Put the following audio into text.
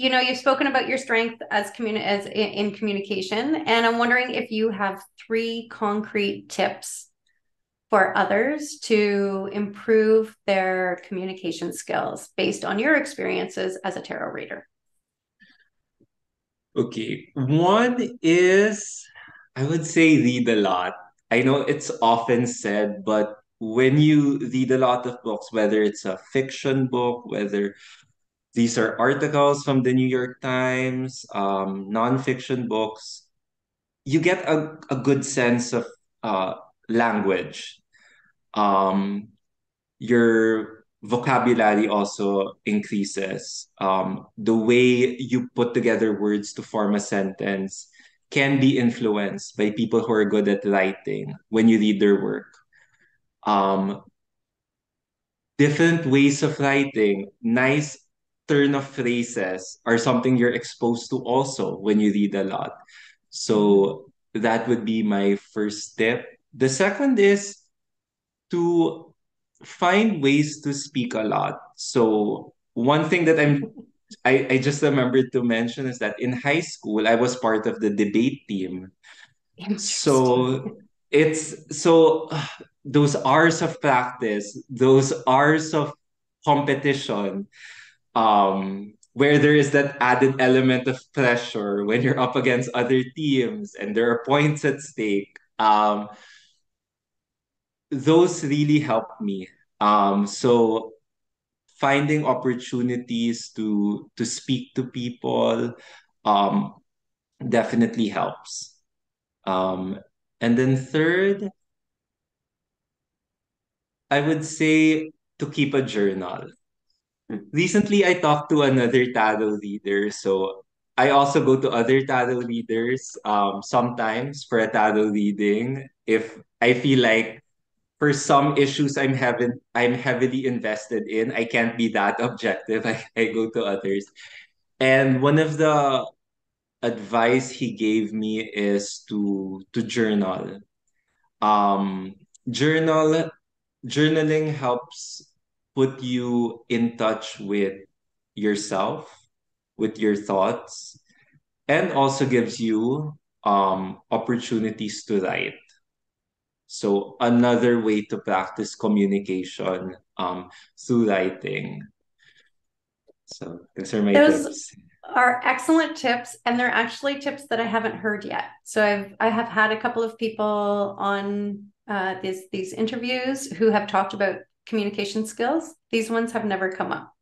you know, you've spoken about your strength as communi- as in, in communication, and I'm wondering if you have three concrete tips for others to improve their communication skills based on your experiences as a tarot reader. Okay. One is, I would say, read a lot. I know it's often said, but when you read a lot of books, whether it's a fiction book, whether these are articles from the New York Times, um, nonfiction books. You get a, a good sense of uh, language. Um, your vocabulary also increases. Um, the way you put together words to form a sentence can be influenced by people who are good at writing when you read their work. Um, different ways of writing, nice turn of phrases are something you're exposed to also when you read a lot. So that would be my first tip. The second is to find ways to speak a lot. So one thing that I'm I, I just remembered to mention is that in high school I was part of the debate team. So it's so those hours of practice, those hours of competition um, where there is that added element of pressure when you're up against other teams and there are points at stake. Um, those really help me. Um, so finding opportunities to to speak to people um, definitely helps. Um, and then third, I would say to keep a journal recently I talked to another tarot leader. So I also go to other tarot leaders um, sometimes for a tarot reading if I feel like for some issues I'm having I'm heavily invested in, I can't be that objective. I, I go to others. And one of the advice he gave me is to to journal. Um journal journaling helps put you in touch with yourself, with your thoughts, and also gives you um, opportunities to write. So another way to practice communication um, through writing. So those are my Those tips. Are excellent tips, and they're actually tips that I haven't heard yet. So I've I have had a couple of people on uh, these these interviews who have talked about communication skills. These ones have never come up.